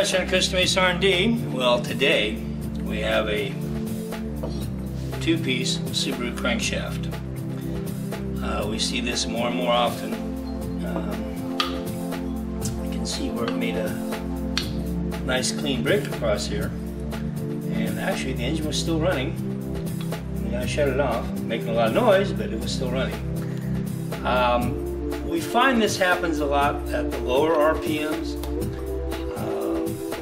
Costa Mesa R&D. Well, today we have a two-piece Subaru crankshaft. Uh, we see this more and more often. Um, you can see where it made a nice clean break across here. And actually the engine was still running. I shut it off, making a lot of noise, but it was still running. Um, we find this happens a lot at the lower RPMs.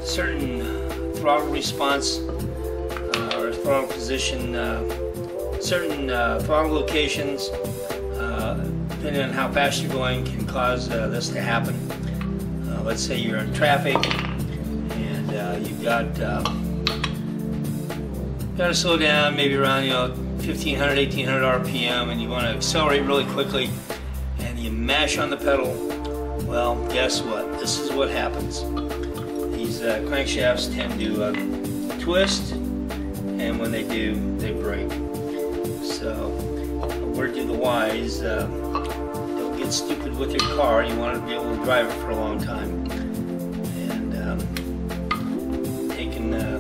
Certain throttle response uh, or throttle position, uh, certain uh, throttle locations, uh, depending on how fast you're going, can cause uh, this to happen. let's say you're in traffic and you've got um, got to slow down, maybe around you know 1500, 1800 RPM, and you want to accelerate really quickly, and you mash on the pedal, well, guess what? This is what happens. These uh, crankshafts tend to uh, twist, and when they do, they break. So, a word to the wise, uh, don't get stupid with your car. You want to be able to drive it for a long time. And um, taking, uh,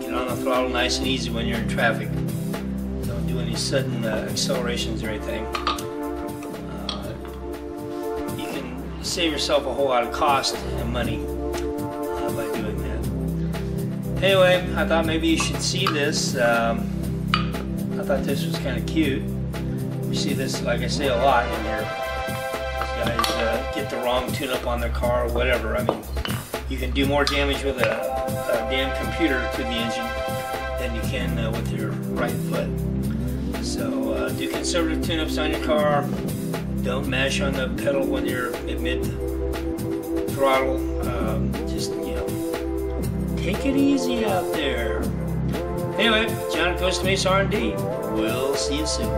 get on the throttle nice and easy when you're in traffic Don't do any sudden uh, accelerations or anything. Uh, you can save yourself a whole lot of cost and money Anyway, I thought maybe you should see this. Um, I thought this was kind of cute. You see this, like I say, a lot in here. These guys uh, get the wrong tune-up on their car or whatever. I mean, you can do more damage with a, a damn computer to the engine than you can uh, with your right foot. So uh, do conservative tune-ups on your car. Don't mash on the pedal when you're at mid throttle. Um, just, you know, take it easy out there. Anyway, John Costa Mesa R&D. We'll see you soon.